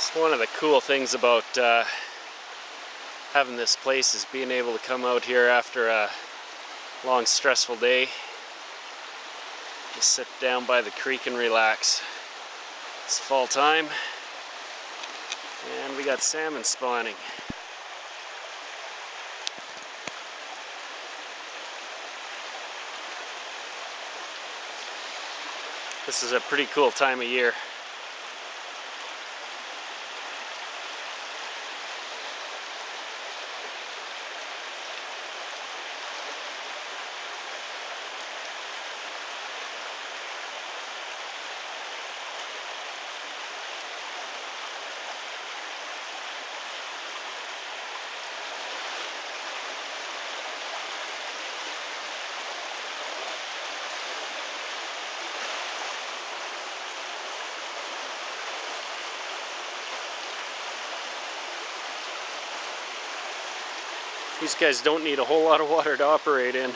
It's one of the cool things about uh, having this place is being able to come out here after a long stressful day. Just sit down by the creek and relax. It's fall time and we got salmon spawning. This is a pretty cool time of year. These guys don't need a whole lot of water to operate in.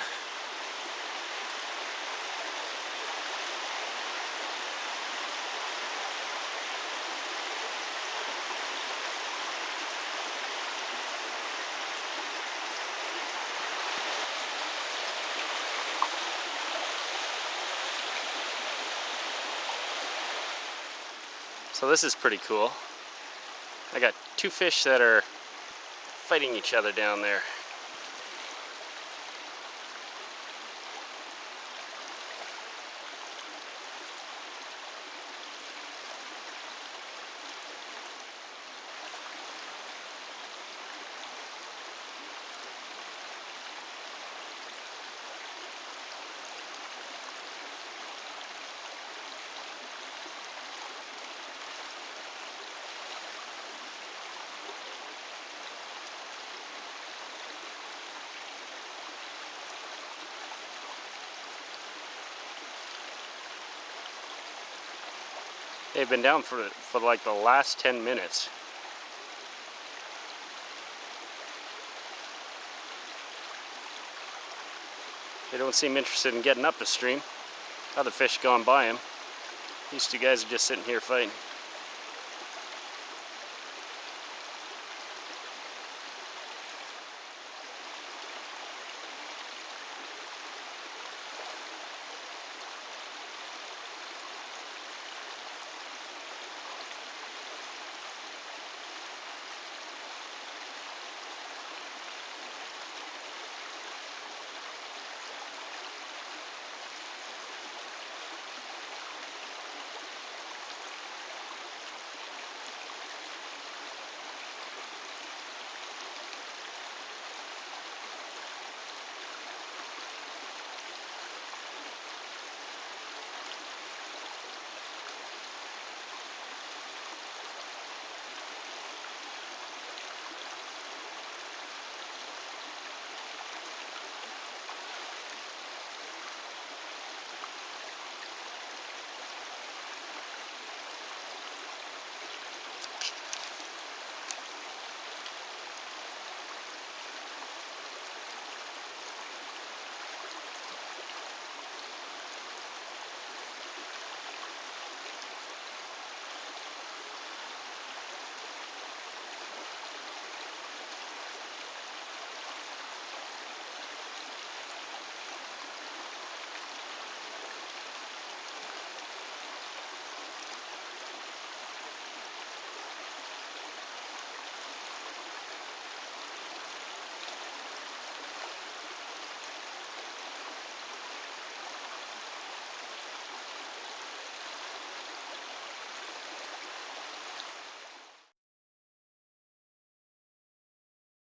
So this is pretty cool. I got two fish that are fighting each other down there. They've been down for, for like the last 10 minutes. They don't seem interested in getting up the stream. Other fish gone by them. These two guys are just sitting here fighting.